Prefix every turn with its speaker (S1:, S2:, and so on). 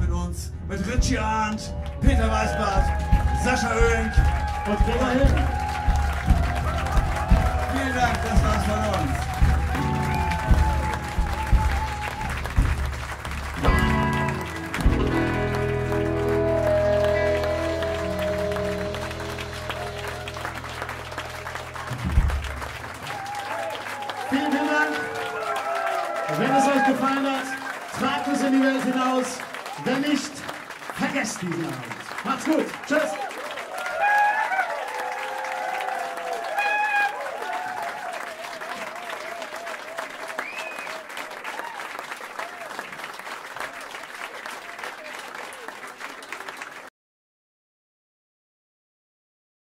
S1: mit uns. Mit Richie Arndt, Peter Weißbart, Sascha Oehlenk
S2: und Gregor Hilden.
S1: Vielen Dank, das war's von uns.
S2: Vielen, vielen Dank. Wenn es euch gefallen hat, tragt es in die Welt hinaus. Wenn nicht, vergesst diesen Abend. Macht's gut. Tschüss.